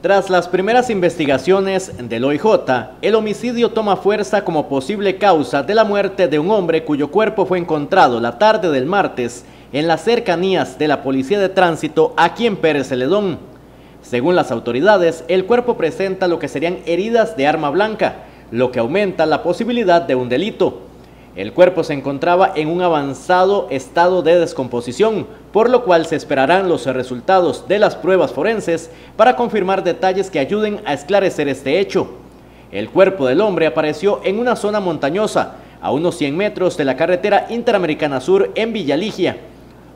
Tras las primeras investigaciones del OIJ, el homicidio toma fuerza como posible causa de la muerte de un hombre cuyo cuerpo fue encontrado la tarde del martes en las cercanías de la Policía de Tránsito aquí en Pérez Celedón. Según las autoridades, el cuerpo presenta lo que serían heridas de arma blanca, lo que aumenta la posibilidad de un delito. El cuerpo se encontraba en un avanzado estado de descomposición, por lo cual se esperarán los resultados de las pruebas forenses para confirmar detalles que ayuden a esclarecer este hecho. El cuerpo del hombre apareció en una zona montañosa, a unos 100 metros de la carretera Interamericana Sur en Villaligia.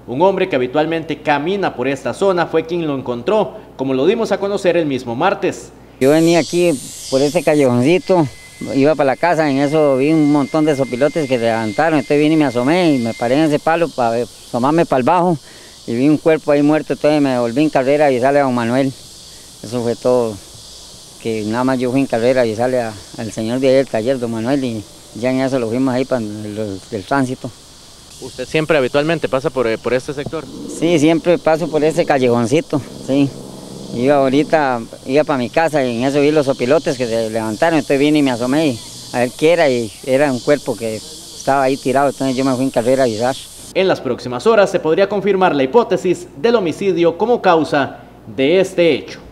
Un hombre que habitualmente camina por esta zona fue quien lo encontró, como lo dimos a conocer el mismo martes. Yo venía aquí por este callejoncito iba para la casa, en eso vi un montón de sopilotes que levantaron, entonces vine y me asomé y me paré en ese palo para asomarme para el bajo y vi un cuerpo ahí muerto, entonces me volví en carrera y sale a don Manuel. Eso fue todo, que nada más yo fui en carrera y sale al señor de ayer, taller, don Manuel, y ya en eso lo fuimos ahí para el, el tránsito. ¿Usted siempre habitualmente pasa por, eh, por este sector? Sí, siempre paso por ese callejoncito, sí. Iba ahorita, iba para mi casa y en eso vi los opilotes que se levantaron, entonces vine y me asomé a ver qué era y era un cuerpo que estaba ahí tirado, entonces yo me fui en carrera a avisar. En las próximas horas se podría confirmar la hipótesis del homicidio como causa de este hecho.